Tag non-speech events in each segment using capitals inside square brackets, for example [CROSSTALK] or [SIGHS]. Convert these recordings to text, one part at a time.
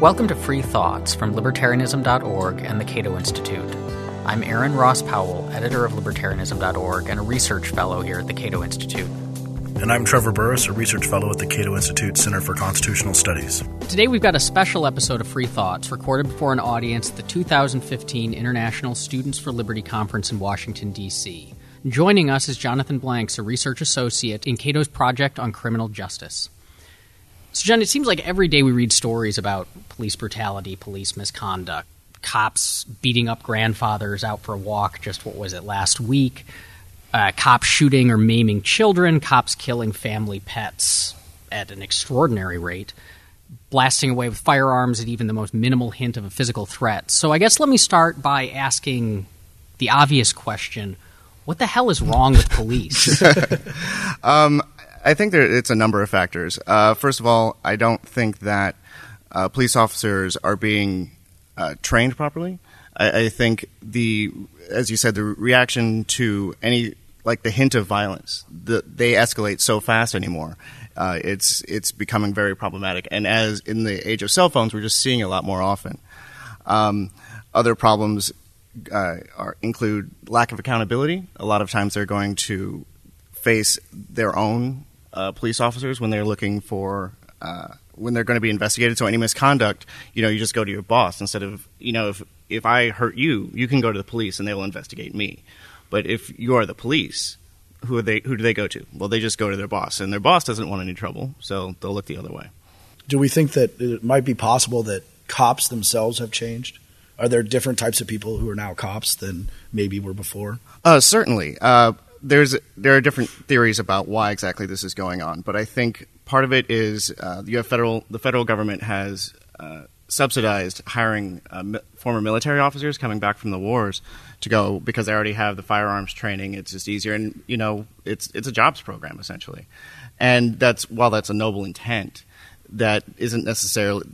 Welcome to Free Thoughts from Libertarianism.org and the Cato Institute. I'm Aaron Ross Powell, editor of Libertarianism.org and a research fellow here at the Cato Institute. And I'm Trevor Burrus, a research fellow at the Cato Institute Center for Constitutional Studies. Today we've got a special episode of Free Thoughts recorded before an audience at the 2015 International Students for Liberty Conference in Washington, D.C. Joining us is Jonathan Blanks, a research associate in Cato's project on criminal justice. So, John, it seems like every day we read stories about police brutality, police misconduct, cops beating up grandfathers out for a walk, just what was it, last week, uh, cops shooting or maiming children, cops killing family pets at an extraordinary rate, blasting away with firearms at even the most minimal hint of a physical threat. So, I guess let me start by asking the obvious question what the hell is wrong with police? [LAUGHS] [LAUGHS] um, I think there, it's a number of factors. Uh, first of all, I don't think that uh, police officers are being uh, trained properly. I, I, think the, as you said, the reaction to any like the hint of violence, the, they escalate so fast anymore. Uh, it's it's becoming very problematic. And as in the age of cell phones, we're just seeing a lot more often. Um, other problems uh, are, include lack of accountability. A lot of times, they're going to face their own uh, police officers when they're looking for uh, when they're going to be investigated. So any misconduct, you know, you just go to your boss instead of you know if if I hurt you, you can go to the police and they will investigate me. But if you are the police, who are they? Who do they go to? Well, they just go to their boss, and their boss doesn't want any trouble, so they'll look the other way. Do we think that it might be possible that cops themselves have changed? Are there different types of people who are now cops than maybe were before? Uh, certainly. Uh, there's there are different theories about why exactly this is going on, but I think part of it is uh, you have federal the federal government has uh, subsidized hiring uh, mi- former military officers coming back from the wars to go because they already have the firearms training. It's just easier, and you know it's it's a jobs program essentially, and that's while that's a noble intent, that isn't necessarily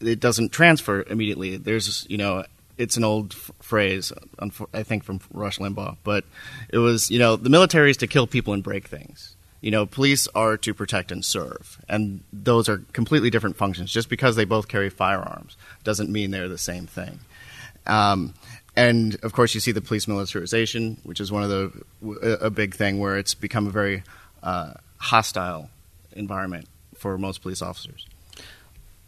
it doesn't transfer immediately. There's you know it's an old phrase, I think from Rush Limbaugh, but it was, you know, the military is to kill people and break things. You know, police are to protect and serve, and those are completely different functions. Just because they both carry firearms doesn't mean they're the same thing. Um, and of course, you see the police militarization, which is one of the a big thing where it's become a very uh, hostile environment for most police officers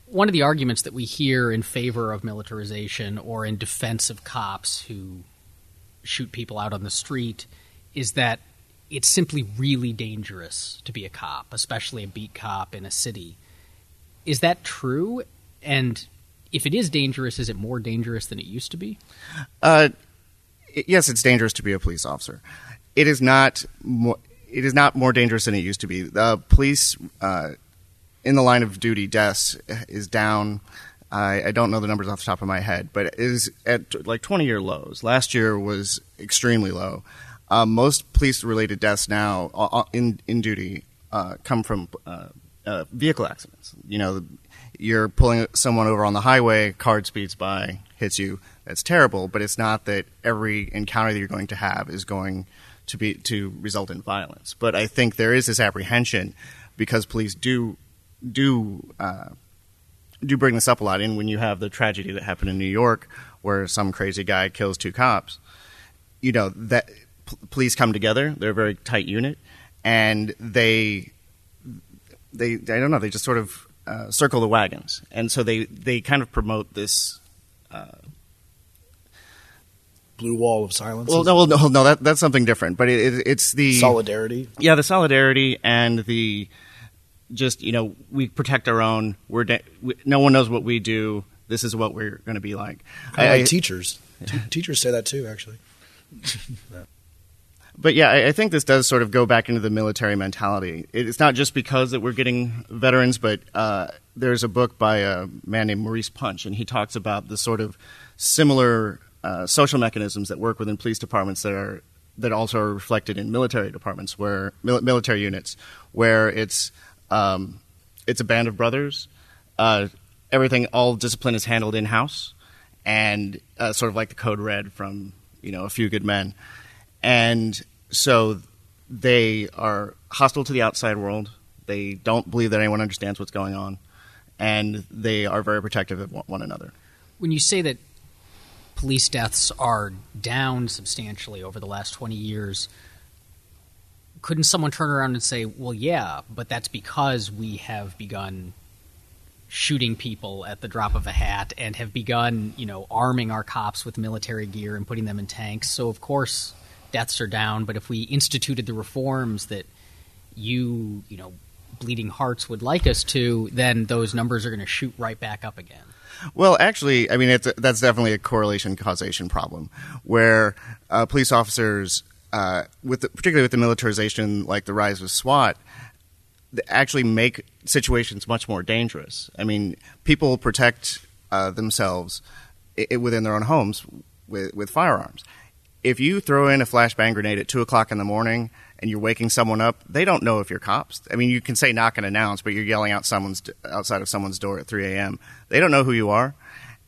one of the arguments that we hear in favor of militarization or in defense of cops who shoot people out on the street is that it's simply really dangerous to be a cop, especially a beat cop in a city. Is that true? And if it is dangerous, is it more dangerous than it used to be? Uh, yes, it's dangerous to be a police officer. It is not more. It is not more dangerous than it used to be. The police uh, in the line of duty deaths is down. I, I, don't know the numbers off the top of my head, but it is at like 20 year lows. Last year was extremely low. Um, most police related deaths now uh, uh, in, in duty uh, come from uh, uh, vehicle accidents. You know, you're pulling someone over on the highway, car speeds by, hits you. That's terrible, but it's not that every encounter that you're going to have is going to be to result in violence. But I think there is this apprehension because police do do uh, do bring this up a lot. And when you have the tragedy that happened in New York, where some crazy guy kills two cops, you know that p- police come together. They're a very tight unit, and they they I don't know. They just sort of uh, circle the wagons, and so they they kind of promote this. Uh, Blue wall of silence. Well, no, no, no. That, that's something different. But it, it, it's the solidarity. Yeah, the solidarity and the just you know we protect our own. We're de- we, no one knows what we do. This is what we're going to be like. I, like teachers. Yeah. teachers say that too, actually. [LAUGHS] But yeah, I, I, think this does sort of go back into the military mentality. It's not just because that we're getting veterans, but uh, there's a book by a man named Maurice Punch, and he talks about the sort of similar uh, social mechanisms that work within police departments that are that also are reflected in military departments, where mil- military units, where it's um, it's a band of brothers. Uh, everything, all discipline is handled in house, and uh, sort of like the code red from you know a few good men, and so they are hostile to the outside world. They don't believe that anyone understands what's going on, and they are very protective of one another. When you say that police deaths are down substantially over the last 20 years, couldn't someone turn around and say, well, yeah, but that's because we have begun shooting people at the drop of a hat and have begun, you know, arming our cops with military gear and putting them in tanks. So, of course, deaths are down. But if we instituted the reforms that you, you know, bleeding hearts would like us to, then those numbers are going to shoot right back up again. Well, actually, I mean, it's a, that's definitely a correlation causation problem where uh, police officers uh, with the, particularly with the militarization, like the rise of SWAT, actually make situations much more dangerous. I mean, people protect uh, themselves within their own homes with, with firearms. If you throw in a flashbang grenade at two o'clock in the morning and you're waking someone up, they don't know if you're cops. I mean, you can say knock and announce, but you're yelling out someone's outside of someone's door at 3 a.m. They don't know who you are,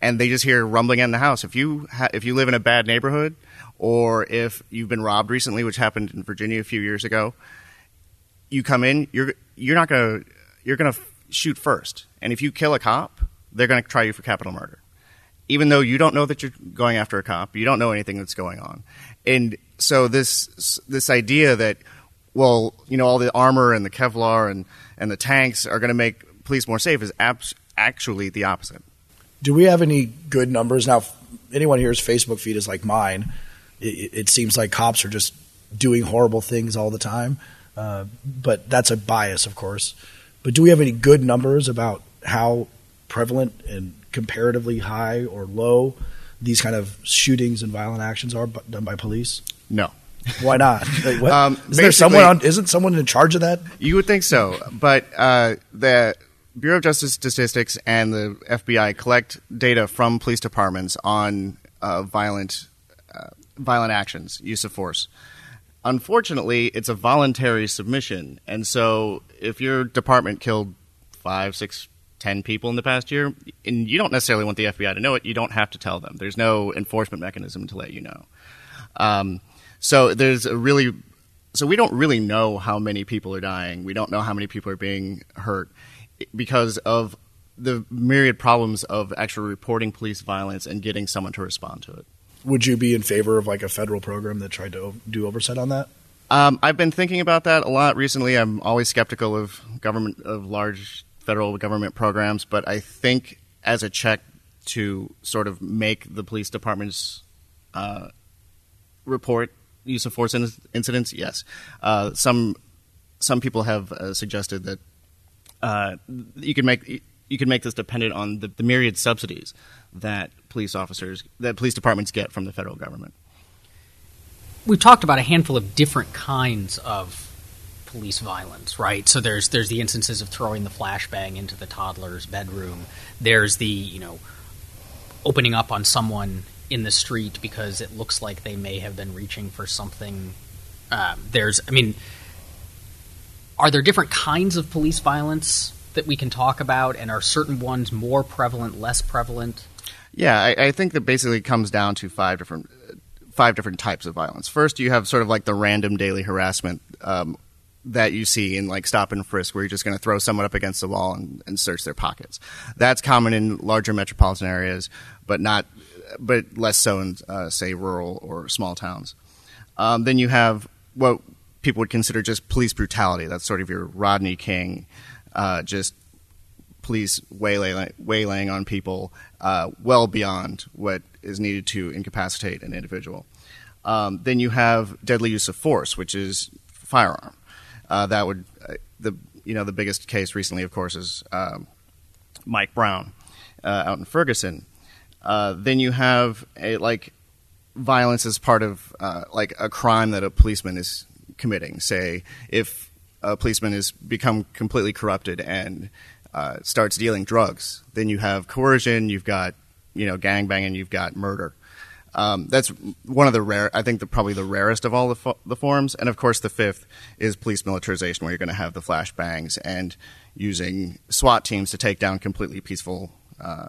and they just hear rumbling in the house. If you ha- if you live in a bad neighborhood or if you've been robbed recently, which happened in Virginia a few years ago, you come in, you're you're not gonna you're gonna shoot first, and if you kill a cop, they're gonna try you for capital murder, even though you don't know that you're going after a cop, you don't know anything that's going on, and so this this idea that well, you know, all the armor and the Kevlar and and the tanks are going to make police more safe is abs- actually the opposite. Do we have any good numbers now? Anyone here's Facebook feed is like mine it, it seems like cops are just doing horrible things all the time. Uh, but that's a bias, of course. But do we have any good numbers about how prevalent and comparatively high or low these kind of shootings and violent actions are done by police? No. Why not? [LAUGHS] Like, um, is there someone on? Isn't someone in charge of that? You would think so, but uh, the Bureau of Justice Statistics and the FBI collect data from police departments on uh, violent violent actions, use of force. Unfortunately, it's a voluntary submission, and so if your department killed five, six, ten people in the past year, and you don't necessarily want the FBI to know it, you don't have to tell them. There's no enforcement mechanism to let you know. Um, so there's a really, so we don't really know how many people are dying. We don't know how many people are being hurt because of the myriad problems of actually reporting police violence and getting someone to respond to it would you be in favor of like a federal program that tried to do oversight on that? Um, I've been thinking about that a lot recently. I'm always skeptical of government of large federal government programs, but I think as a check to sort of make the police departments uh, report use of force in- incidents, yes. Uh, some some people have uh, suggested that uh, you can make you can make this dependent on the, the myriad subsidies that police officers, that police departments get from the federal government. We've talked about a handful of different kinds of police violence, right? So there's there's the instances of throwing the flashbang into the toddler's bedroom. There's the you know opening up on someone in the street because it looks like they may have been reaching for something. Um, there's, I mean, are there different kinds of police violence that we can talk about, and are certain ones more prevalent, less prevalent? Yeah, I, I think that basically comes down to five different five different types of violence. First, you have sort of like the random daily harassment um, that you see in like stop and frisk, where you're just going to throw someone up against the wall and, and, search their pockets. That's common in larger metropolitan areas, but not, but less so in uh, say rural or small towns. Um, then you have what people would consider just police brutality. That's sort of your Rodney King, uh, just police waylay, waylaying on people uh, well beyond what is needed to incapacitate an individual. Um, then you have deadly use of force, which is firearm. Uh, that would uh, the you know the biggest case recently, of course, is um, Mike Brown uh, out in Ferguson. Uh, then you have a like violence as part of uh, like a crime that a policeman is committing. Say if a policeman has become completely corrupted and uh, starts dealing drugs. Then you have coercion, you've got you know gang banging, you've got murder. Um, that's one of the rare, I think, the, probably the rarest of all the, fo- the forms. And of course, the fifth is police militarization, where you're going to have the flashbangs and using SWAT teams to take down completely peaceful. Uh,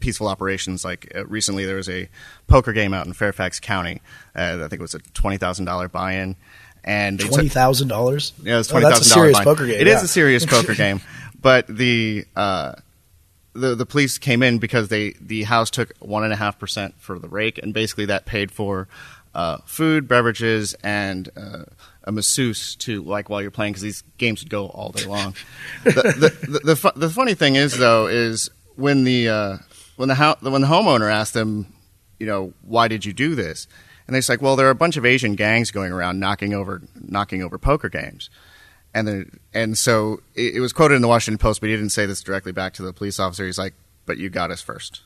peaceful operations. Like uh, recently, there was a poker game out in Fairfax County. Uh, I think it was a twenty thousand dollar buy-in, and twenty thousand dollars. Yeah, it's twenty thousand oh, that's a serious poker game. It yeah. is a serious [LAUGHS] poker game, but the uh, the the police came in because they the house took one and a half percent for the rake, and basically that paid for uh, food, beverages, and uh, a masseuse to like while you're playing because these games would go all day long. the, the, the, the, fu- the funny thing is though is when the uh, when the ho- when the homeowner asked them, you know, why did you do this? And they're like, well, there are a bunch of Asian gangs going around knocking over knocking over poker games. And then, and so it, it was quoted in the Washington Post, but he didn't say this directly back to the police officer. He's like, "But you got us first.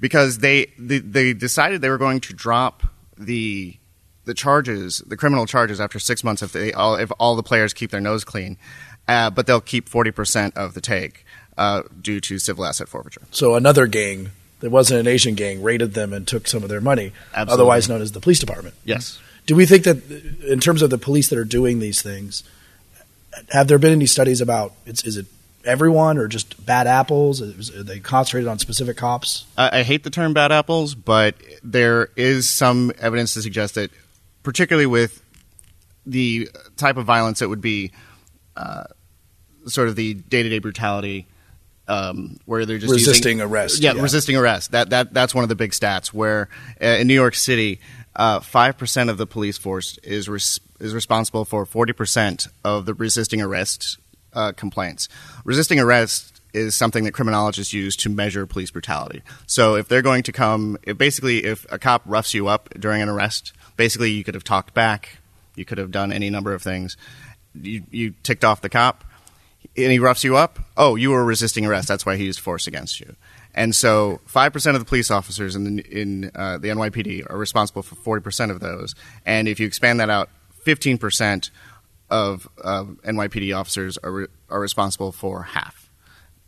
because they they, they decided they were going to drop the the charges, the criminal charges, after six months if they all if all the players keep their nose clean, uh, but they'll keep forty percent of the take uh, due to civil asset forfeiture. So another gang that wasn't an Asian gang raided them and took some of their money, Absolutely. otherwise known as the police department. Yes. Do we think that, in terms of the police that are doing these things, have there been any studies about it's, is it everyone or just bad apples? Are they concentrated on specific cops? I, I hate the term bad apples, but there is some evidence to suggest that, particularly with the type of violence that would be uh, sort of the day to day brutality. Um, where they're just Resisting using- arrest, Yeah, yeah. resisting arrest. That that that's one of the big stats. Where uh, in New York City, uh, five percent of the police force is res- is responsible for forty percent of the resisting arrest uh, complaints. Resisting arrest is something that criminologists use to measure police brutality. So if they're going to come, if basically if a cop roughs you up during an arrest, basically you could have talked back, you could have done any number of things. You, you ticked off the cop, and he roughs you up. Oh, you were resisting arrest. That's why he used force against you. And so, five percent of the police officers in the, in uh, the NYPD are responsible for forty percent of those. And if you expand that out, fifteen percent of uh, NYPD officers are re- are responsible for half.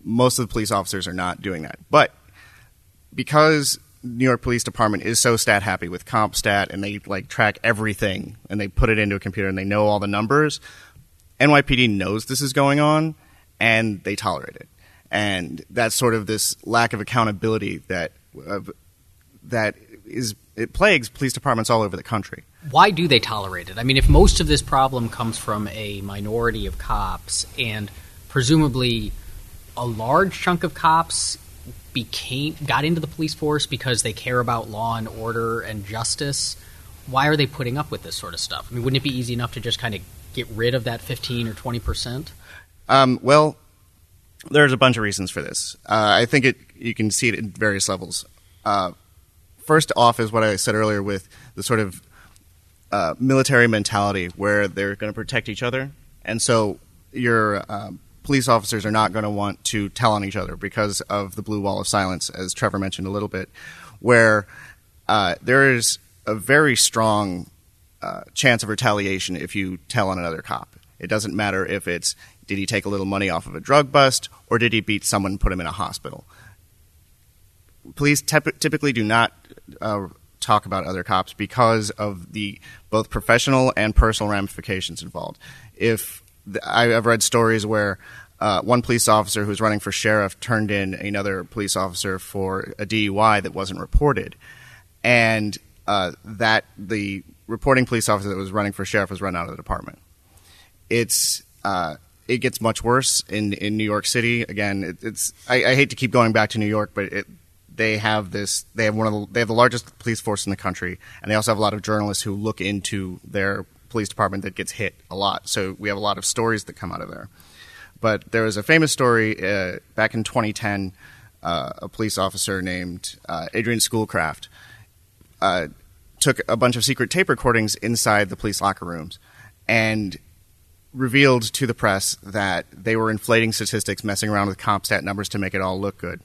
Most of the police officers are not doing that, but because New York Police Department is so stat happy with CompStat and they like track everything and they put it into a computer and they know all the numbers, NYPD knows this is going on and they tolerate it. And that's sort of this lack of accountability that that is it plagues police departments all over the country. Why do they tolerate it? I mean, if most of this problem comes from a minority of cops, and presumably a large chunk of cops became got into the police force because they care about law and order and justice, why are they putting up with this sort of stuff? I mean, wouldn't it be easy enough to just kind of get rid of that fifteen or twenty percent? Um, well, there's a bunch of reasons for this. Uh, I think it you can see it at various levels. Uh, first off is what I said earlier with the sort of uh, military mentality where they're going to protect each other, and so your um, police officers are not going to want to tell on each other because of the blue wall of silence, as Trevor mentioned a little bit, where uh, there is a very strong uh, chance of retaliation if you tell on another cop. It doesn't matter if it's did he take a little money off of a drug bust or did he beat someone and put him in a hospital. Police typ- typically do not uh, talk about other cops because of the both professional and personal ramifications involved. If the, I've read stories where uh, one police officer who was running for sheriff turned in another police officer for a DUI that wasn't reported, and uh, that the reporting police officer that was running for sheriff was run out of the department. It's uh, it gets much worse in in New York City. Again, it, it's I, I hate to keep going back to New York, but it, they have this. They have one of the they have the largest police force in the country, and they also have a lot of journalists who look into their police department that gets hit a lot. So we have a lot of stories that come out of there. But there was a famous story uh, back in 2010. Uh, a police officer named uh, Adrian Schoolcraft uh, took a bunch of secret tape recordings inside the police locker rooms and revealed to the press that they were inflating statistics, messing around with CompStat numbers to make it all look good.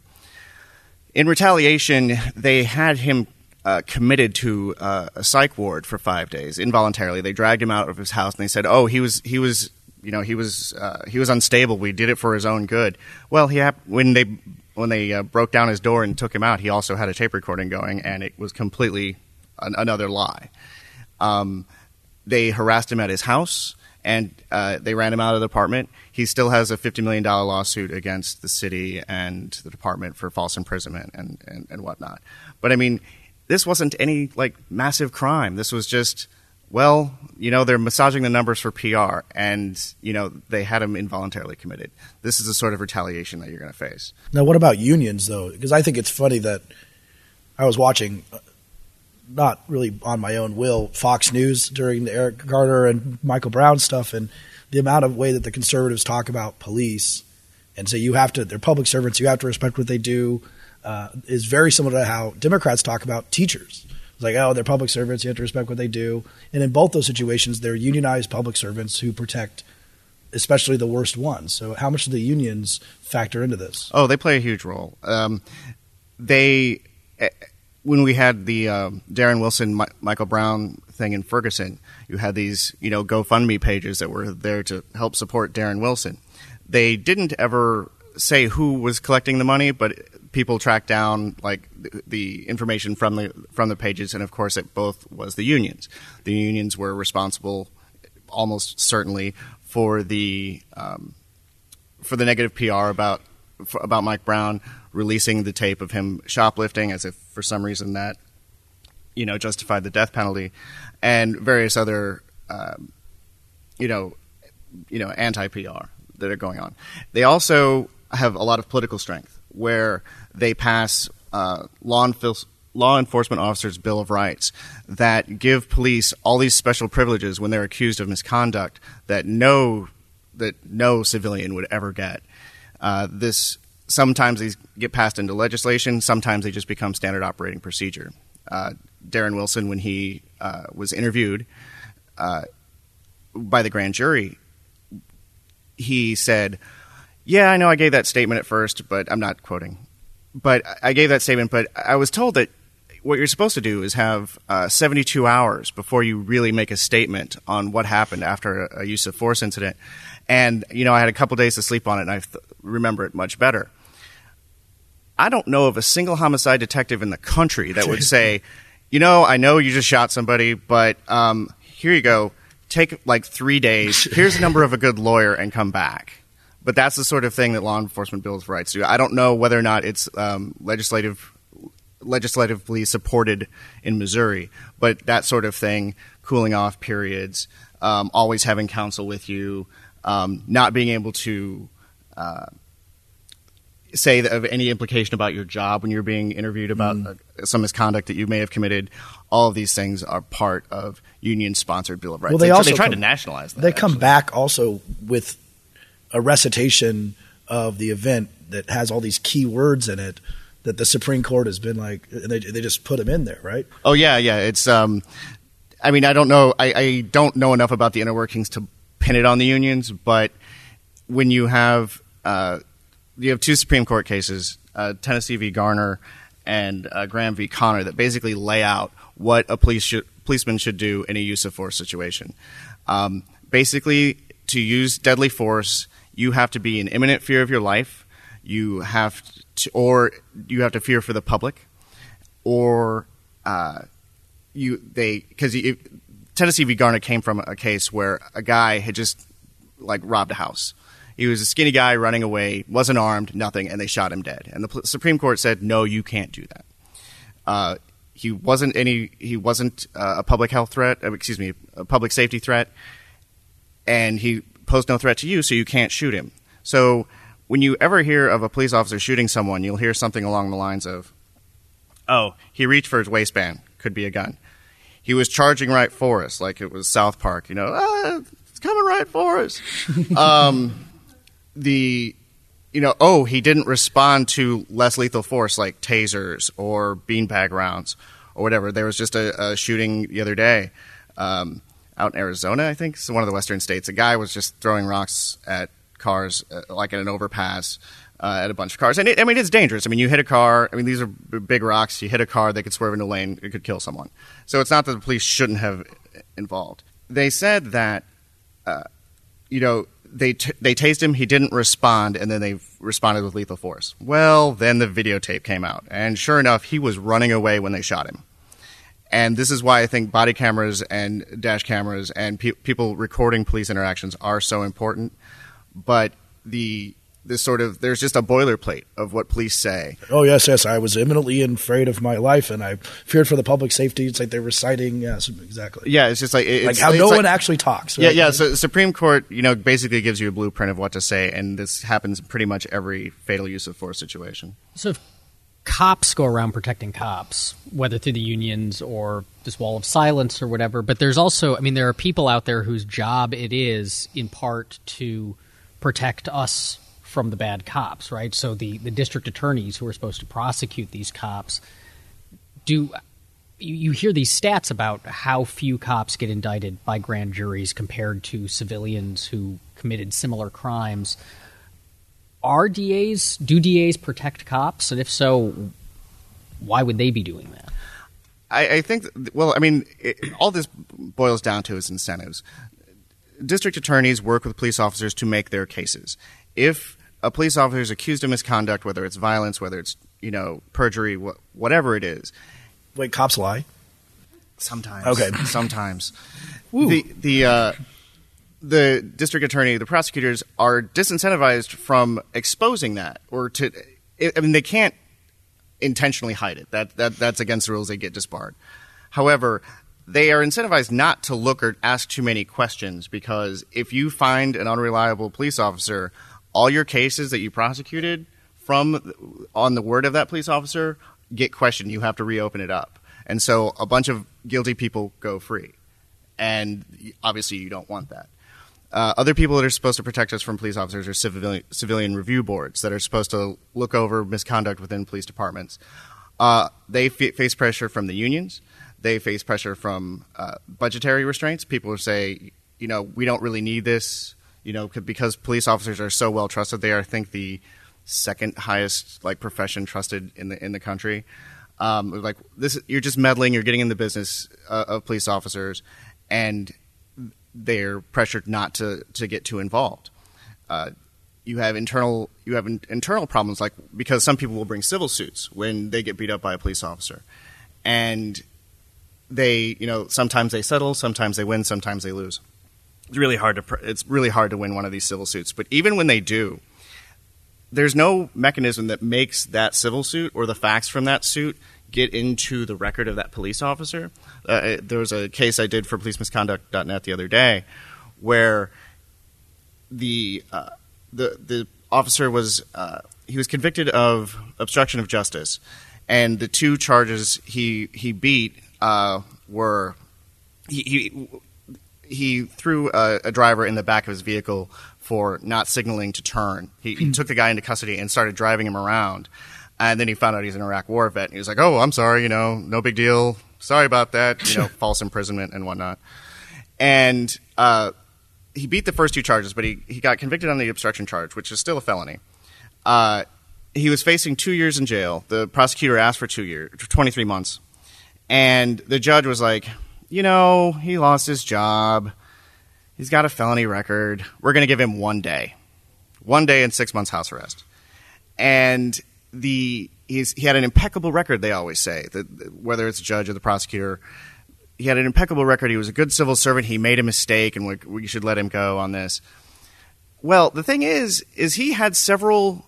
In retaliation, they had him uh, committed to uh, a psych ward for five days involuntarily. They dragged him out of his house and they said, "Oh, he was he was you know he was uh, he was unstable. We did it for his own good." Well, he when they when they uh, broke down his door and took him out, he also had a tape recording going, and it was completely an- another lie. Um, they harassed him at his house and uh, they ran him out of the apartment. He still has a $50 million lawsuit against the city and the department for false imprisonment and, and, and whatnot. But I mean, this wasn't any like massive crime. This was just well, you know, they're massaging the numbers for PR, and you know they had him involuntarily committed. This is the sort of retaliation that you're going to face. Now, what about unions though? Because I think it's funny that I was watching, not really on my own will, Fox News during the Eric Garner and Michael Brown stuff, and the amount of way that the conservatives talk about police and say you have to, they're public servants, you have to respect what they do, uh, is very similar to how Democrats talk about teachers. It's like, oh, they're public servants, you have to respect what they do. And in both those situations, they're unionized public servants who protect especially the worst ones. So, how much do the unions factor into this? Oh, they play a huge role. Um, they, when we had the um, Darren Wilson, Mi- Michael Brown thing in Ferguson, you had these, you know, GoFundMe pages that were there to help support Darren Wilson. They didn't ever say who was collecting the money, but people tracked down like the, the information from the from the pages, and of course, it both was the unions. The unions were responsible, almost certainly, for the um, for the negative PR about for, about Mike Brown releasing the tape of him shoplifting, as if for some reason that you know justified the death penalty, and various other um, you know you know anti PR that are going on. They also have a lot of political strength where they pass uh, law, enf- law enforcement officers' Bill of Rights that give police all these special privileges when they're accused of misconduct that no that no civilian would ever get. Uh, this sometimes these get passed into legislation. Sometimes they just become standard operating procedure. Uh, Darren Wilson, when he uh, was interviewed uh, by the grand jury, he said, "Yeah, I know I gave that statement at first, but I'm not quoting. But I gave that statement, but I was told that." What you're supposed to do is have uh, 72 hours before you really make a statement on what happened after a, a use of force incident. And, you know, I had a couple days to sleep on it and I th- remember it much better. I don't know of a single homicide detective in the country that would [LAUGHS] say, you know, I know you just shot somebody, but um, here you go. Take like three days. [LAUGHS] Here's the number of a good lawyer and come back. But that's the sort of thing that law enforcement bills rights do. I don't know whether or not it's um, legislative, legislatively supported in Missouri, but that sort of thing, cooling off periods, um, always having counsel with you, um, not being able to uh, say that of any implication about your job when you're being interviewed about uh, some misconduct that you may have committed. All of these things are part of union-sponsored Bill of Rights. Well, they So also they tried to nationalize that. They come actually. back also with a recitation of the event that has all these key words in it that the Supreme Court has been like, and they, they just put them in there, right? Oh yeah, yeah. It's um, I mean, I don't know. I, I don't know enough about the inner workings to pin it on the unions, but when you have uh, you have two Supreme Court cases, uh, Tennessee v. Garner and uh, Graham v. Connor, that basically lay out what a police should, policeman should do in a use of force situation. Um, basically, to use deadly force, you have to be in imminent fear of your life. You have to, or you have to fear for the public, or uh, you they because Tennessee v. Garner came from a case where a guy had just like robbed a house. He was a skinny guy running away, wasn't armed, nothing, and they shot him dead. And the Supreme Court said, no, you can't do that. Uh, he wasn't any. He wasn't uh, a public health threat. uh, Excuse me, a public safety threat, and he posed no threat to you, so you can't shoot him. So when you ever hear of a police officer shooting someone, you'll hear something along the lines of, "Oh, he reached for his waistband. Could be a gun. He was charging right for us, like it was South Park. You know, ah, it's coming right for us." [LAUGHS] um, the you know, oh, he didn't respond to less lethal force like tasers or beanbag rounds or whatever. There was just a, a shooting the other day um, out in Arizona, I think, it's one of the western states. A guy was just throwing rocks at cars, uh, like at an overpass, uh, at a bunch of cars. And it, I mean, it's dangerous. I mean, you hit a car. I mean, these are big rocks. You hit a car, they could swerve into a lane. It could kill someone. So it's not that the police shouldn't have involved. They said that, uh, you know, they t- they tased him. He didn't respond, and then they responded with lethal force. Well, then the videotape came out, and sure enough, he was running away when they shot him. And this is why I think body cameras and dash cameras and pe- people recording police interactions are so important. But the this sort of there's just a boilerplate of what police say. Oh yes, yes. I was imminently afraid of my life, and I feared for the public safety. It's like they're reciting. Yes, exactly. Yeah, it's just like it's, like how it's no like- one actually talks. Yeah, right? yeah. So Supreme Court, you know, basically gives you a blueprint of what to say, and this happens pretty much every fatal use of force situation. So if cops go around protecting cops, whether through the unions or this wall of silence or whatever, but there's also, I mean, there are people out there whose job it is, in part, to protect us from the bad cops, right? So the, the district attorneys who are supposed to prosecute these cops do. You, you hear these stats about how few cops get indicted by grand juries compared to civilians who committed similar crimes are DAs do DAs protect cops, and if so, why would they be doing that? I, I think, well, I mean, it, all this boils down to is incentives. District attorneys work with police officers to make their cases. If a police officer is accused of misconduct, whether it's violence, whether it's you know perjury, wh- whatever it is, Wait, cops lie. sometimes, Okay. [LAUGHS] sometimes the the uh, the district attorney, the prosecutors are disincentivized from exposing that, or to, I mean, they can't intentionally hide it. That that that's against the rules. They get disbarred. However, they are incentivized not to look or ask too many questions because if you find an unreliable police officer, all your cases that you prosecuted from on the word of that police officer get questioned. You have to reopen it up, and so a bunch of guilty people go free, and obviously you don't want that. Uh, other people that are supposed to protect us from police officers are civilian, civilian review boards that are supposed to look over misconduct within police departments. Uh, they f- face pressure from the unions. They face pressure from uh, budgetary restraints. People say, you know, we don't really need this, you know, because police officers are so well trusted. They are, I think, the second highest like profession trusted in the in the country. Um, like this, you're just meddling. You're getting in the business uh, of police officers, and they're pressured not to to get too involved. Uh, you have internal you have in, internal problems like because some people will bring civil suits when they get beat up by a police officer, and they you know sometimes they settle, sometimes they win, sometimes they lose. It's really hard to pr- it's really hard to win one of these civil suits. But even when they do, there's no mechanism that makes that civil suit or the facts from that suit get into the record of that police officer. Uh, there was a case I did for policemisconduct.net the other day where the uh, the the officer was uh, he was convicted of obstruction of justice, and the two charges he he beat uh, were he. he he threw a, a driver in the back of his vehicle for not signaling to turn. He, he took the guy into custody and started driving him around. And then he found out he's an Iraq War vet. And he was like, "Oh, I'm sorry. You know, no big deal. Sorry about that. You know, [LAUGHS] false imprisonment and whatnot." And uh, he beat the first two charges, but he, he got convicted on the obstruction charge, which is still a felony. Uh, he was facing two years in jail. The prosecutor asked for two years, 23 months. And the judge was like, you know, he lost his job. He's got a felony record. We're going to give him one day, one day and six months house arrest. And the he's, he had an impeccable record. They always say that whether it's a judge or the prosecutor, he had an impeccable record. He was a good civil servant. He made a mistake, and we, we should let him go on this. Well, the thing is, is he had several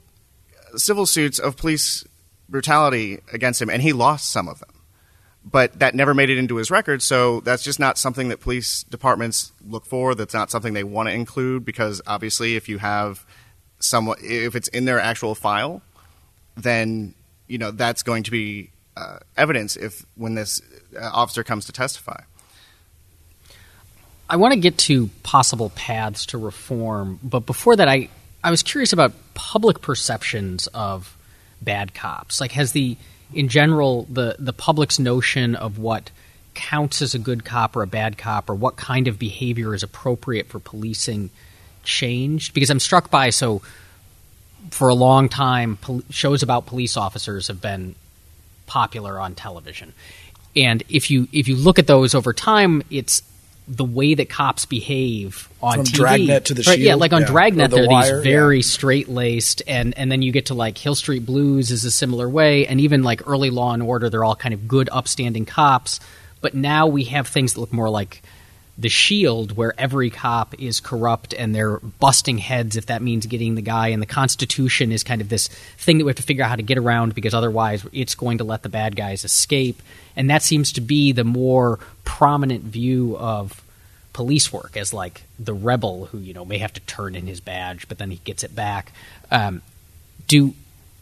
civil suits of police brutality against him, and he lost some of them but that never made it into his record. So that's just not something that police departments look for. That's not something they want to include because obviously, if you have someone, if it's in their actual file, then you know that's going to be uh, evidence if when this uh, officer comes to testify. I want to get to possible paths to reform, but before that, I I was curious about public perceptions of bad cops. Like, has the in general the the public's notion of what counts as a good cop or a bad cop, or what kind of behavior is appropriate for policing, changed? Because I'm struck by so for a long time, pol- shows about police officers have been popular on television, and if you if you look at those over time, it's the way that cops behave on From TV. Dragnet to The right, Yeah, like on yeah. Dragnet, The they're Wire, these very straight laced, and and then you get to like Hill Street Blues is a similar way, and even like early Law and Order, they're all kind of good, upstanding cops. But now we have things that look more like the shield where every cop is corrupt and they're busting heads if that means getting the guy. And the constitution is kind of this thing that we have to figure out how to get around because otherwise it's going to let the bad guys escape. And that seems to be the more prominent view of police work as like the rebel who you know may have to turn in his badge but then he gets it back. Um, do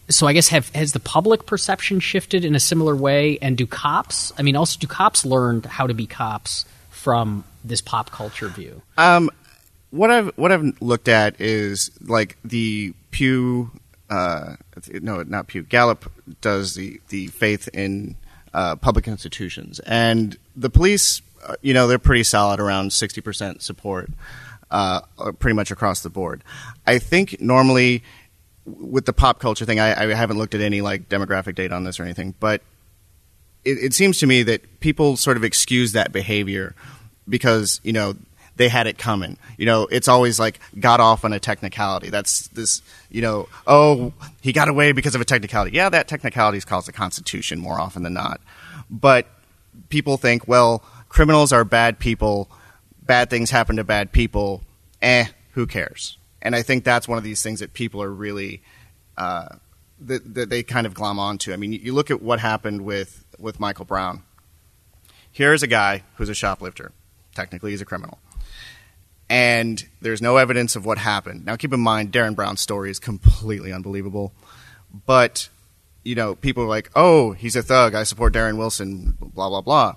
so I guess have has the public perception shifted in a similar way? And do cops I mean also do cops learn how to be cops from this pop culture view? Um, what I've what I've looked at is like the Pew, uh, no, not Pew. Gallup does the the faith in uh, public institutions, and the police. Uh, you know, they're pretty solid, around sixty percent support, uh, pretty much across the board. I think normally with the pop culture thing, I, I haven't looked at any like demographic data on this or anything, but it, it seems to me that people sort of excuse that behavior because you know they had it coming. You know, it's always like got off on a technicality. That's this, you know, oh, he got away because of a technicality. Yeah, that technicality is called the Constitution more often than not. But people think, well, criminals are bad people, bad things happen to bad people, eh, who cares? And I think that's one of these things that people are really, uh, that, that they kind of glom onto. I mean, you look at what happened with, with Michael Brown. Here's a guy who's a shoplifter technically he's a criminal. And there's no evidence of what happened. Now, keep in mind, Darren Brown's story is completely unbelievable. But, you know, people are like, oh, he's a thug. I support Darren Wilson, blah, blah, blah.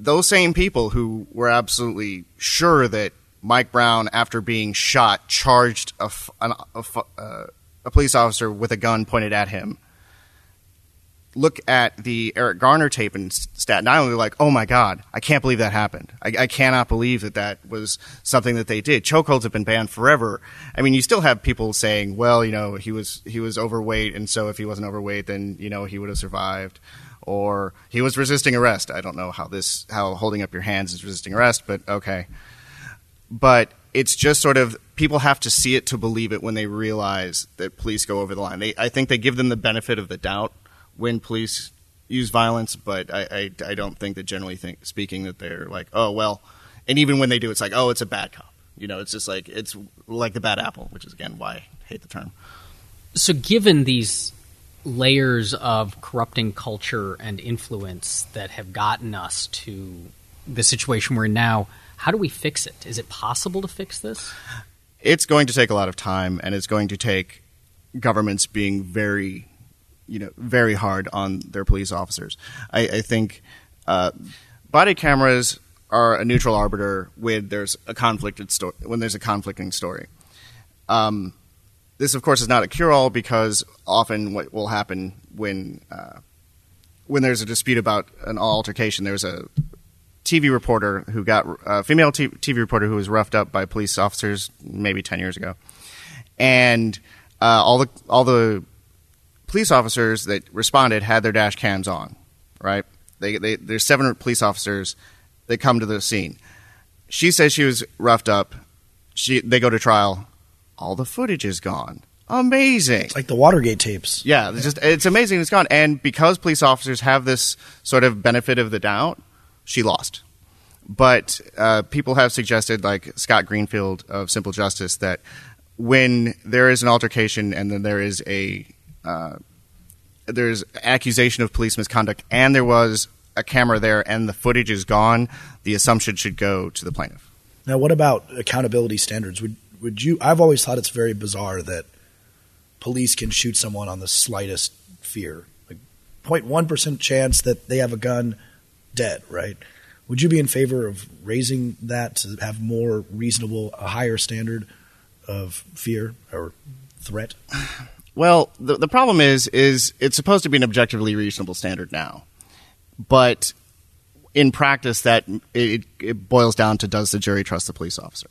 Those same people who were absolutely sure that Mike Brown, after being shot, charged a, a, a, uh, a police officer with a gun pointed at him look at the Eric Garner tape and stat, not only like, oh my God, I can't believe that happened. I, I, cannot believe that that was something that they did. Chokeholds have been banned forever. I mean, you still have people saying, well, you know, he was he was overweight, and so if he wasn't overweight, then you know he would have survived. Or he was resisting arrest. I don't know how this how holding up your hands is resisting arrest, but okay. But it's just sort of people have to see it to believe it when they realize that police go over the line. They, I think they give them the benefit of the doubt when police use violence, but I, I, I don't think that generally think, speaking that they're like, oh well, and even when they do, it's like, oh, it's a bad cop. You know, it's just like it's like the bad apple, which is again why I hate the term. So, given these layers of corrupting culture and influence that have gotten us to the situation we're in now, how do we fix it? Is it possible to fix this? It's going to take a lot of time, and it's going to take governments being very you know very hard on their police officers. I, I think uh, body cameras are a neutral arbiter when there's a conflicted story. When there's a conflicting story. Um, this, of course, is not a cure-all because often what will happen when uh, when there's a dispute about an altercation, there's a TV reporter who got a female TV reporter who was roughed up by police officers maybe ten years ago, and uh, all the all the police officers that responded had their dash cams on, right? They, they, there's seven police officers that come to the scene. She says she was roughed up. She, they go to trial. All the footage is gone. Amazing. It's like the Watergate tapes. Yeah, it's just it's amazing it's gone. And because police officers have this sort of benefit of the doubt, she lost. But uh, people have suggested, like Scott Greenfield of Simple Justice, that when there is an altercation and then there is a uh, there's accusation of police misconduct, and there was a camera there, and the footage is gone, the assumption should go to the plaintiff. Now, what about accountability standards? Would would you? I've always thought it's very bizarre that police can shoot someone on the slightest fear, like 0.1 percent chance that they have a gun, dead. Right? Would you be in favor of raising that to have more reasonable, a higher standard of fear or threat? [SIGHS] [LAUGHS] Well, the the problem is is it's supposed to be an objectively reasonable standard now, but in practice, that it, it boils down to does the jury trust the police officer?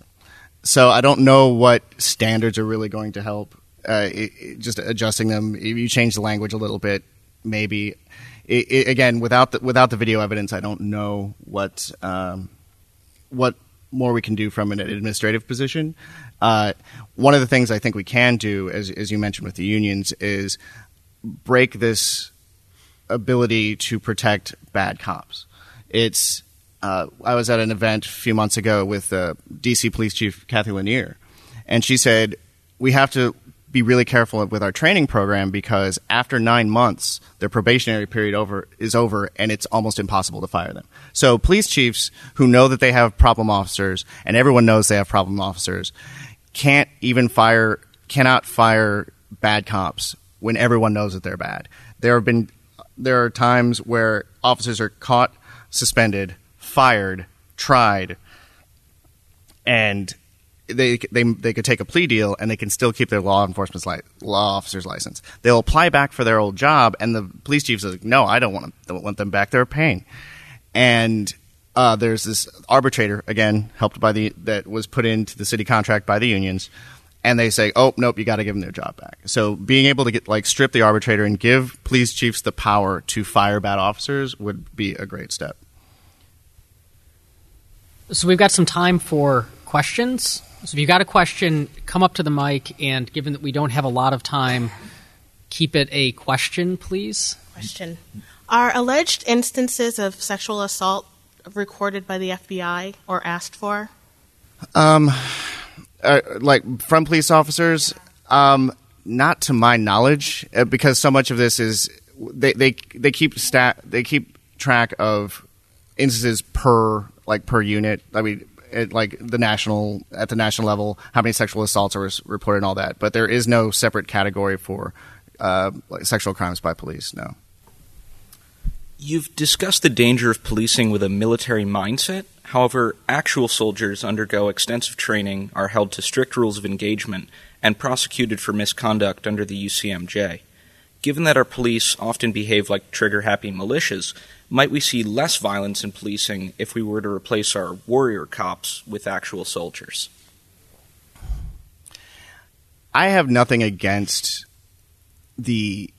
So I don't know what standards are really going to help. Uh, it, it, just adjusting them, if you change the language a little bit, maybe. again, without the without the video evidence, I don't know what um, what more we can do from an administrative position. Uh, one of the things I think we can do, as, as you mentioned with the unions, is break this ability to protect bad cops. It's uh, I was at an event a few months ago with uh, DC Police Chief Cathy Lanier, and she said we have to be really careful with our training program because after nine months, their probationary period over is over, and it's almost impossible to fire them. So, police chiefs who know that they have problem officers, and everyone knows they have problem officers, can't even fire, cannot fire bad cops when everyone knows that they're bad. There have been, there are times where officers are caught, suspended, fired, tried, and they they they could take a plea deal and they can still keep their law enforcement li- law officer's license. They'll apply back for their old job, and the police chief says, "No, I don't want them, don't want them back. They're paying." And uh, there's this arbitrator again, helped by the that was put into the city contract by the unions, and they say, "Oh, nope, you got to give them their job back." So being able to get like strip the arbitrator and give police chiefs the power to fire bad officers would be a great step. So we've got some time for questions. So if you've got a question, come up to the mic, and given that we don't have a lot of time, keep it a question, please. Question Are alleged instances of sexual assault recorded by the FBI or asked for? Um, uh, like from police officers, um, not to my knowledge, uh, because so much of this is they they they keep stat they keep track of instances per like per unit. I mean, at like the national at the national level, how many sexual assaults are reported and all that. But there is no separate category for uh, like sexual crimes by police. No. You've discussed the danger of policing with a military mindset. However, actual soldiers undergo extensive training, are held to strict rules of engagement, and prosecuted for misconduct under the UCMJ. Given that our police often behave like trigger happy militias, might we see less violence in policing if we were to replace our warrior cops with actual soldiers? I have nothing against the,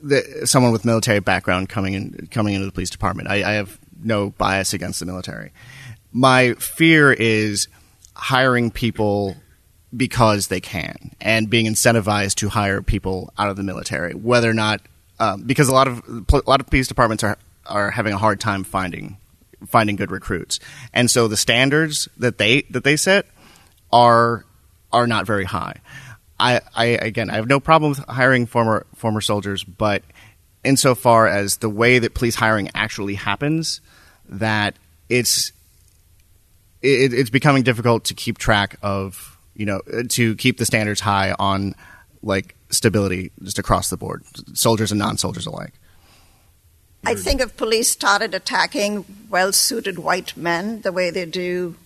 the someone with military background coming in coming into the police department. I, I have no bias against the military. My fear is hiring people because they can and being incentivized to hire people out of the military, whether or not um, because a lot of a lot of police departments are are having a hard time finding finding good recruits, and so the standards that they that they set are are not very high. I, I again, I have no problem with hiring former former soldiers, but insofar as the way that police hiring actually happens, that it's it, it's becoming difficult to keep track of you know to keep the standards high on like stability just across the board, soldiers and non-soldiers alike. I think if police started attacking well suited white men the way they do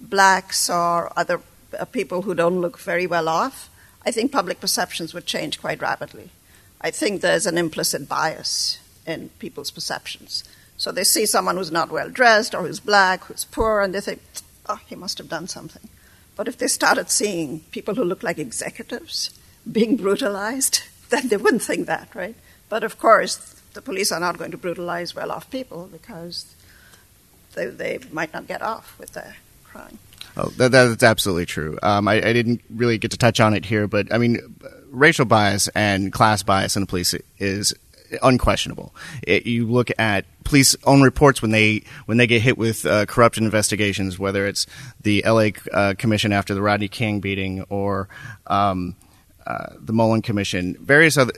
blacks or other uh, people who don't look very well off, I think public perceptions would change quite rapidly. I think there's an implicit bias in people's perceptions. So they see someone who's not well dressed or who's black, who's poor, and they think, oh, he must have done something. But if they started seeing people who look like executives being brutalized, [LAUGHS] then they wouldn't think that, right? But of course, the police are not going to brutalize well off people because they, they might not get off with their crime. Oh, that, that's absolutely true. Um, I, I, didn't really get to touch on it here, but I mean, racial bias and class bias in the police is unquestionable. It, you look at police own reports when they when they get hit with uh, corruption investigations, whether it's the L.A. Uh, Commission after the Rodney King beating or um, uh, the Mollen Commission, various other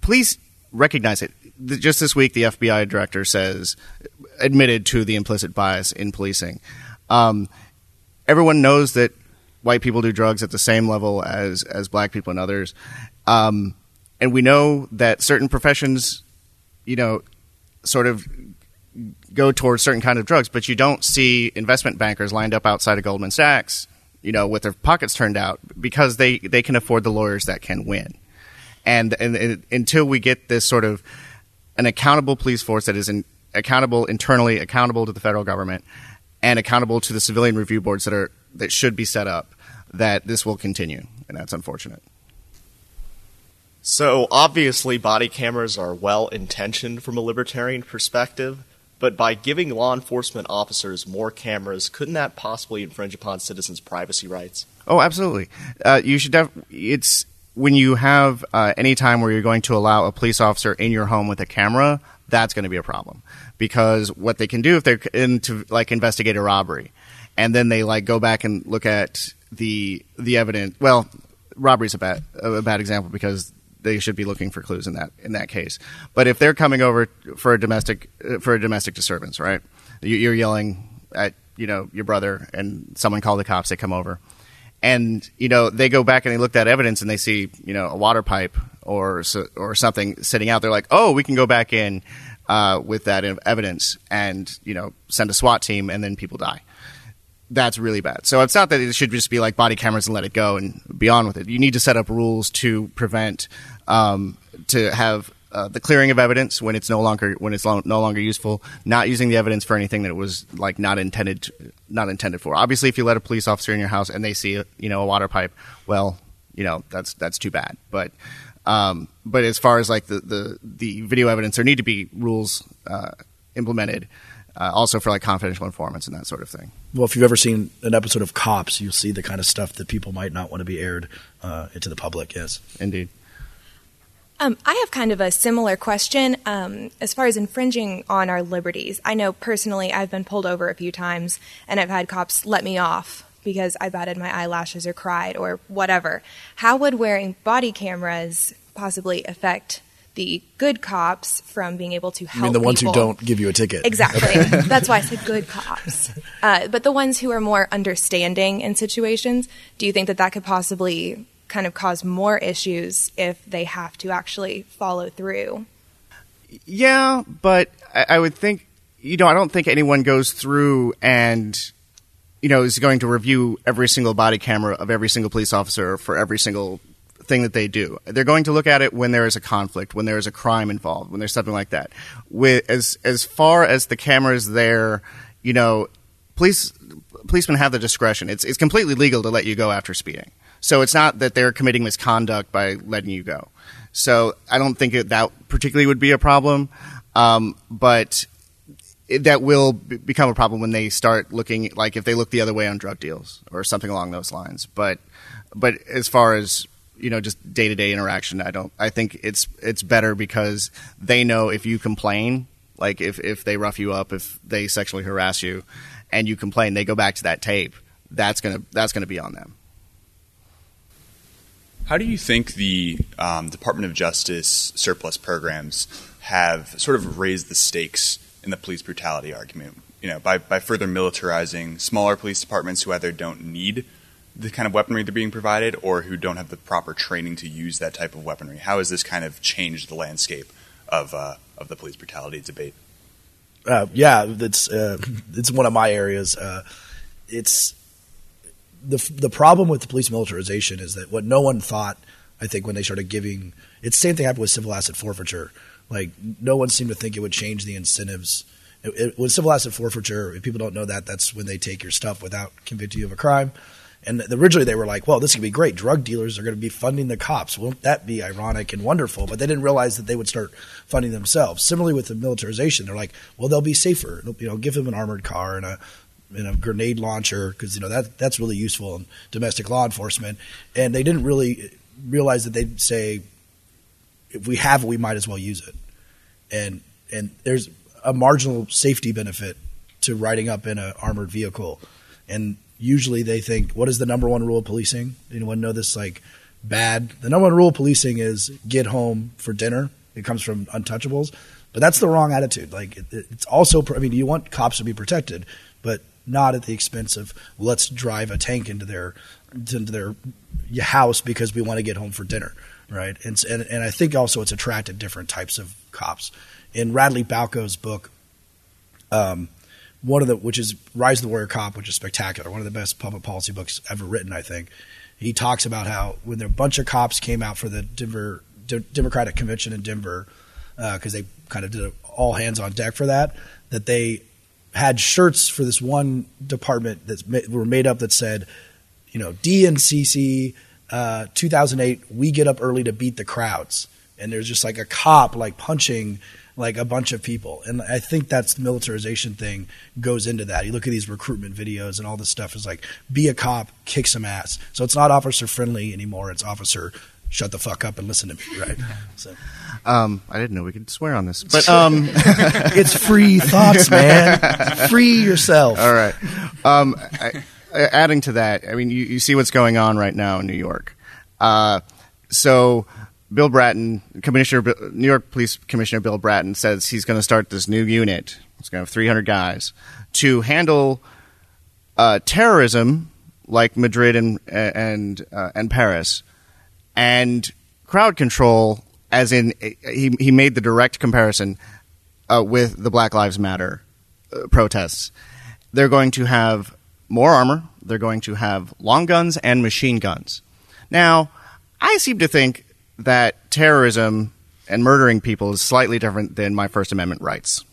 police recognize it just this week, the FBI director says admitted to the implicit bias in policing. Um, everyone knows that white people do drugs at the same level as as black people and others, um, and we know that certain professions, you know, sort of go towards certain kind of drugs, but you don't see investment bankers lined up outside of Goldman Sachs, you know, with their pockets turned out because they they can afford the lawyers that can win, and and, and until we get this sort of an accountable police force that is in, accountable internally, accountable to the federal government, and accountable to the civilian review boards that are that should be set up. That this will continue, and that's unfortunate. So obviously, body cameras are well intentioned from a libertarian perspective, but by giving law enforcement officers more cameras, couldn't that possibly infringe upon citizens' privacy rights? Oh, absolutely. Uh, you should. Def- it's when you have uh, any time where you're going to allow a police officer in your home with a camera, that's going to be a problem because what they can do if they're into like investigate a robbery, and then they like go back and look at the the evidence. Well, robbery's a bad a bad example because they should be looking for clues in that in that case. But if they're coming over for a domestic for a domestic disturbance, right? You're yelling at you know your brother, and someone called the cops. They come over, and you know they go back and they look at evidence and they see you know a water pipe or or something sitting out. They're like, oh, we can go back in uh, with that evidence and you know send a SWAT team, and then people die that's really bad. So it's not that it should just be like body cameras and let it go and be on with it. You need to set up rules to prevent, um, to have uh, the clearing of evidence when it's no longer when it's lo- no longer useful, not using the evidence for anything that it was like not intended to, not intended for. Obviously, if you let a police officer in your house and they see you know a water pipe, well, you know that's that's too bad. But um, but as far as like the, the the video evidence, there need to be rules uh, implemented uh, also for like confidential informants and that sort of thing. Well, if you've ever seen an episode of Cops, you'll see the kind of stuff that people might not want to be aired uh, into the public. Yes, indeed. Um, I have kind of a similar question um, as far as infringing on our liberties. I know personally I've been pulled over a few times and I've had cops let me off because I batted my eyelashes or cried or whatever. How would wearing body cameras possibly affect the good cops from being able to help. I mean the ones people. who don't give you a ticket. Exactly. [LAUGHS] That's why I said good cops. Uh, but the ones who are more understanding in situations, do you think that that could possibly kind of cause more issues if they have to actually follow through? Yeah, but I, would think you know I don't think anyone goes through and you know is going to review every single body camera of every single police officer for every single thing that they do. They're going to look at it when there is a conflict, when there is a crime involved, when there's something like that. With as as far as the cameras there, you know, police policemen have the discretion. It's it's completely legal to let you go after speeding. So it's not that they're committing misconduct by letting you go. So I don't think that particularly would be a problem. Um, but it, that will b- become a problem when they start looking like if they look the other way on drug deals or something along those lines. But but as far as you know just day to day interaction. I don't. I think it's it's better because they know if you complain, like if if they rough you up, if they sexually harass you, and you complain, they go back to that tape. That's gonna that's gonna be on them. How do you think the um, Department of Justice surplus programs have sort of raised the stakes in the police brutality argument? You know, by, by further militarizing smaller police departments who either don't need the kind of weaponry they're being provided or who don't have the proper training to use that type of weaponry? How has this kind of changed the landscape of, uh, of the police brutality debate? Uh, yeah, it's uh, [LAUGHS] it's one of my areas. Uh, it's the the problem with the police militarization is that what no one thought. I think when they started giving, it's the same thing happened with civil asset forfeiture. Like no one seemed to think it would change the incentives. It, it, with civil asset forfeiture, if people don't know that, that's when they take your stuff without convicting you of a crime. And originally they were like, well, this could be great. Drug dealers are going to be funding the cops. Won't that be ironic and wonderful? But they didn't realize that they would start funding themselves. Similarly with the militarization, they're like, well, they'll be safer. You know, give them an armored car and a and a grenade launcher because you know that that's really useful in domestic law enforcement. And they didn't really realize that they'd say, if we have it, we might as well use it. And and there's a marginal safety benefit to riding up in an armored vehicle. And usually they think, what is the number one rule of policing? Anyone know this? Like bad. The number one rule of policing is get home for dinner. It comes from Untouchables, but that's the wrong attitude. Like it, it's also, I mean, you want cops to be protected, but not at the expense of let's drive a tank into their into their house because we want to get home for dinner, right? And and, and I think also it's attracted different types of cops. In Radley Balko's book, um, one of the which is Rise of the Warrior Cop, which is spectacular, one of the best public policy books ever written, I think. He talks about how when a bunch of cops came out for the Denver D- Democratic Convention in Denver, because uh, they kind of did all hands on deck for that, that they had shirts for this one department that were made up that said, you know, DNCC uh, 2008, we get up early to beat the crowds, and there's just like a cop like punching like a bunch of people. And I think that's the militarization thing goes into that. You look at these recruitment videos and all this stuff is like be a cop, kick some ass. So it's not officer friendly anymore. It's officer shut the fuck up and listen to me, right? [LAUGHS] So Um, I didn't know we could swear on this, but um, [LAUGHS] it's free thoughts, man. Free yourself. All right. Um, I, I- adding to that, I mean, you, you see what's going on right now in New York. Uh, so, Bill Bratton, Commissioner, New York Police Commissioner Bill Bratton says he's going to start this new unit. It's going to have 300 guys to handle uh, terrorism, like Madrid and and uh, and Paris, and crowd control. As in, he he made the direct comparison uh, with the Black Lives Matter uh, protests. They're going to have more armor. They're going to have long guns and machine guns. Now, I seem to think that terrorism and murdering people is slightly different than my First Amendment rights.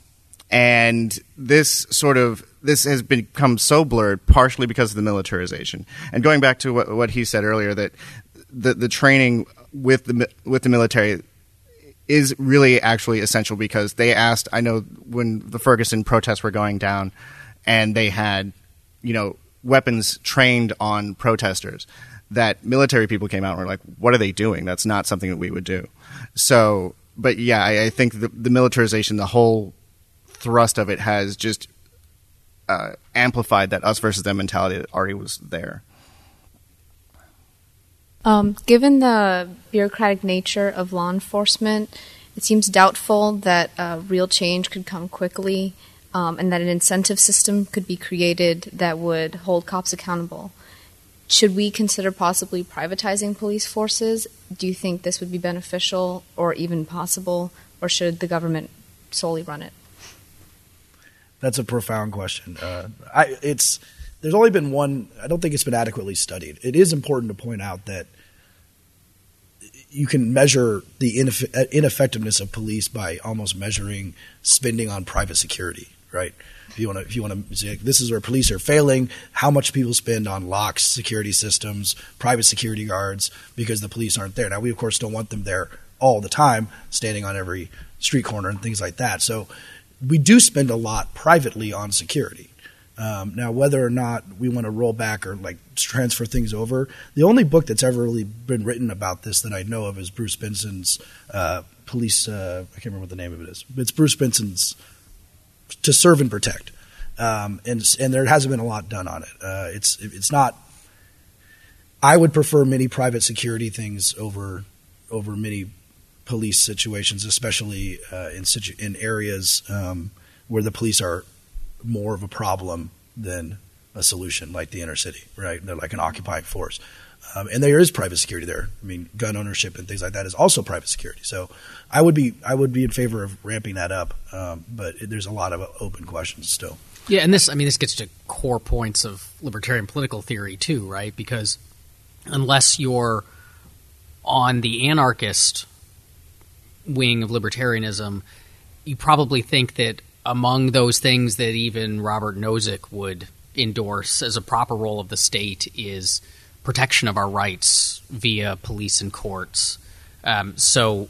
And this sort of this has become so blurred, partially because of the militarization. And going back to what, what he said earlier, that the the training with the with the military is really actually essential because they asked. I know when the Ferguson protests were going down, and they had, you know, weapons trained on protesters. That military people came out and were like, "What are they doing? That's not something that we would do." So, but yeah, I, I think the, the militarization, the whole thrust of it, has just uh, amplified that us versus them mentality that already was there. Um, given the bureaucratic nature of law enforcement, it seems doubtful that uh, real change could come quickly um, and that an incentive system could be created that would hold cops accountable. Should we consider possibly privatizing police forces? Do you think this would be beneficial or even possible, or should the government solely run it? That's a profound question. Uh, I, it's there's only been one. I don't think it's been adequately studied. It is important to point out that you can measure the ineff- ineffectiveness of police by almost measuring spending on private security. Right? If you want to, if you want to say this is where police are failing, how much people spend on locks, security systems, private security guards, because the police aren't there. Now we of course don't want them there all the time, standing on every street corner and things like that. So we do spend a lot privately on security. Um, now, whether or not we want to roll back or like transfer things over, the only book that's ever really been written about this that I know of is Bruce Benson's uh, Police. Uh, I can't remember what the name of it is. It's Bruce Benson's To Serve and Protect, um, and and there hasn't been a lot done on it. Uh, it's it's not. I would prefer many private security things over over many police situations, especially uh, in situ- in areas um, where the police are more of a problem than a solution, like the inner city, right? They're like an occupying force, um, and there is private security there. I mean, gun ownership and things like that is also private security. So, I would be I would be in favor of ramping that up, um, but it, there's a lot of open questions still. Yeah, and this I mean this gets to core points of libertarian political theory too, right? Because unless you're on the anarchist wing of libertarianism, you probably think that among those things that even Robert Nozick would endorse as a proper role of the state is protection of our rights via police and courts. Um, so,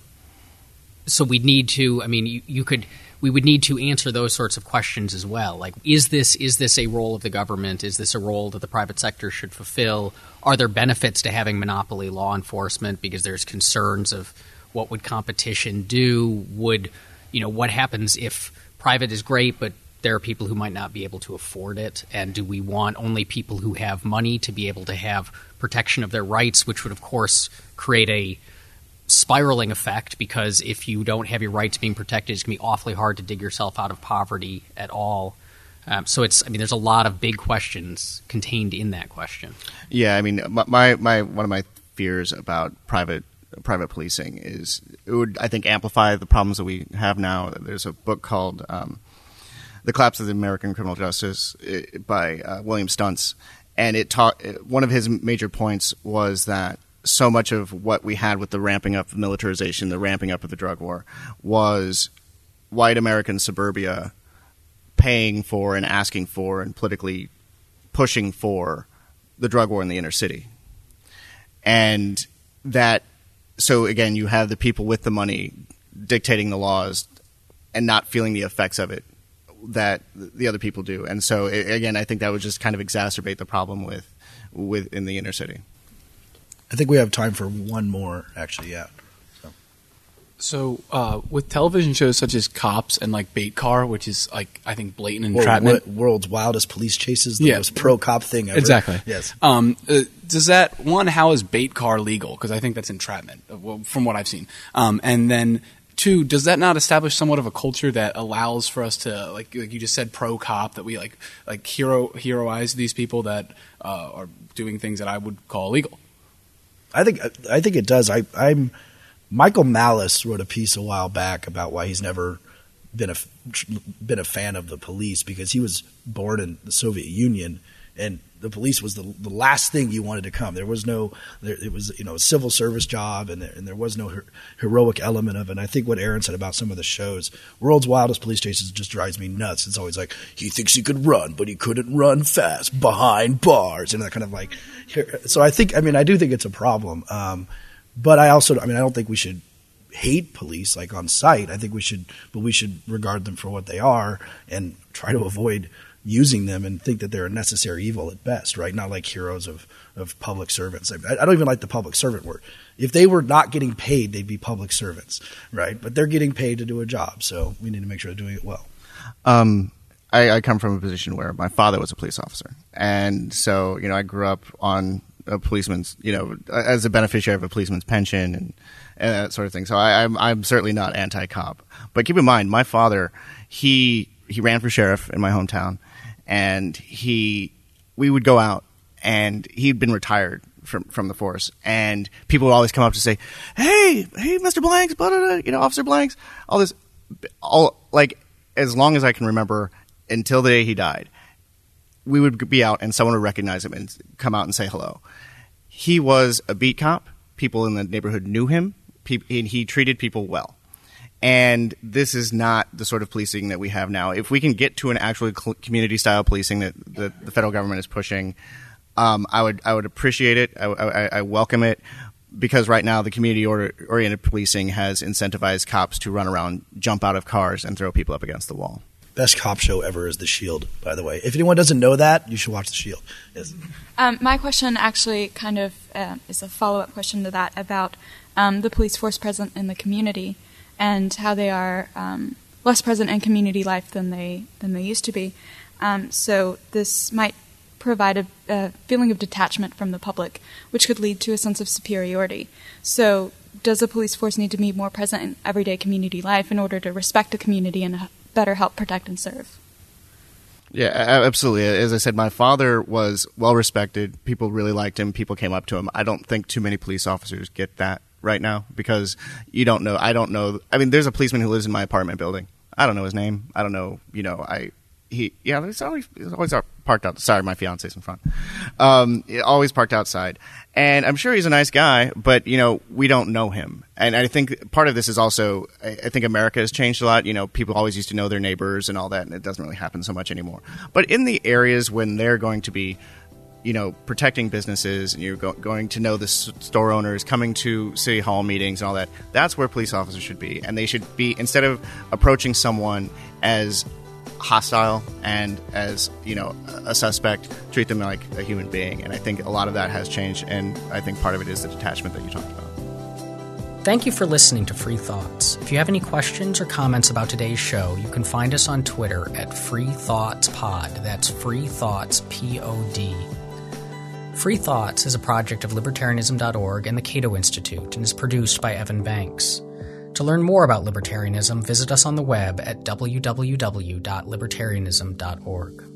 so we'd need to. I mean, you, you could. We would need to answer those sorts of questions as well. Like, is this is this a role of the government? Is this a role that the private sector should fulfill? Are there benefits to having monopoly law enforcement because there's concerns of what would competition do? Would you know what happens if private is great, but there are people who might not be able to afford it? And do we want only people who have money to be able to have protection of their rights, which would, of course, create a spiraling effect because if you don't have your rights being protected, it's going to be awfully hard to dig yourself out of poverty at all. Um, so it's, I mean, there's a lot of big questions contained in that question. Yeah, I mean, my, my, my one of my fears about private private policing is it would I think amplify the problems that we have now. There's a book called um, "The Collapse of the American Criminal Justice" eh, by uh, William Stuntz, and it taught one of his major points was that so much of what we had with the ramping up of militarization, the ramping up of the drug war, was white American suburbia paying for and asking for and politically pushing for the drug war in the inner city. And that, so again, you have the people with the money dictating the laws and not feeling the effects of it that the other people do. And so again, I think that would just kind of exacerbate the problem with, with in the inner city. I think we have time for one more, actually. Yeah. So, uh, with television shows such as Cops and like Bait Car, which is like I think blatant entrapment. wo- world's wildest police chases, the Yeah. most pro cop thing ever. Exactly. Yes. Um, uh, does that one? How is bait car legal? Because I think that's entrapment, uh, well, from what I've seen. Um, and then two, does that not establish somewhat of a culture that allows for us to, like, like you just said, pro cop that we like, like hero heroize these people that uh, are doing things that I would call illegal? I think I think it does. I, I'm Michael Malice wrote a piece a while back about why he's never been a been a fan of the police because he was born in the Soviet Union and the police was the, the last thing you wanted to come. There was no, there, it was you know a civil service job, and there, and there was no her, heroic element of it. And I think what Aaron said about some of the shows, World's Wildest Police Chases, just drives me nuts. It's always like he thinks he could run, but he couldn't run fast behind bars, and that kind of like. So I think, I mean, I do think it's a problem. Um, but I also, I mean, I don't think we should hate police like on sight. I think we should, but we should regard them for what they are and try to avoid using them and think that they're a necessary evil at best, right? Not like heroes of, of public servants. I, I don't even like the public servant word. If they were not getting paid, they'd be public servants, right? But they're getting paid to do a job, so we need to make sure they're doing it well. Um, I, I come from a position where my father was a police officer, and so you know I grew up on a policeman's, you know, as a beneficiary of a policeman's pension and, and that sort of thing. So I, I'm I'm certainly not anti-cop, but keep in mind, my father he he ran for sheriff in my hometown, and he we would go out, and he'd been retired from from the force, and people would always come up to say, "Hey, hey, Mister Blanks, blah, blah, blah, you know, Officer Blanks," all this, all like as long as I can remember until the day he died, we would be out and someone would recognize him and come out and say hello. He was a beat cop. People in the neighborhood knew him, and he treated people well. And this is not the sort of policing that we have now. If we can get to an actually cl- community style policing that the, the federal government is pushing, um, I would I would appreciate it. I, I, I welcome it because right now the community oriented policing has incentivized cops to run around, jump out of cars, and throw people up against the wall. Best cop show ever is The Shield, by the way. If anyone doesn't know that, you should watch The Shield. Yes. Um, my question actually kind of uh, is a follow up question to that about um, the police force present in the community and how they are um, less present in community life than they than they used to be. Um, so this might provide a, a feeling of detachment from the public, which could lead to a sense of superiority. So does the police force need to be more present in everyday community life in order to respect the community and better help protect and serve? Yeah, absolutely. As I said, my father was well respected. People really liked him. People came up to him. I don't think too many police officers get that right now because you don't know. I don't know. I mean, there's a policeman who lives in my apartment building. I don't know his name. I don't know. You know, I he yeah. It's always always parked out. Sorry, my fiance's in front. Um, always parked outside, and I'm sure he's a nice guy, but you know, we don't know him. And I think part of this is also I, I think America has changed a lot. You know, people always used to know their neighbors and all that, and it doesn't really happen so much anymore. But in the areas when they're going to be you know, protecting businesses and you're go- going to know the s- store owners, coming to city hall meetings and all that. That's where police officers should be. And they should be, instead of approaching someone as hostile and as, you know, a suspect, treat them like a human being. And I think a lot of that has changed. And I think part of it is the detachment that you talked about. Thank you for listening to Free Thoughts. If you have any questions or comments about today's show, you can find us on Twitter at Free Thoughts Pod. That's Free Thoughts P O D. Free Thoughts is a project of libertarianism.org and the Cato Institute and is produced by Evan Banks. To learn more about libertarianism, visit us on the web at www.libertarianism.org.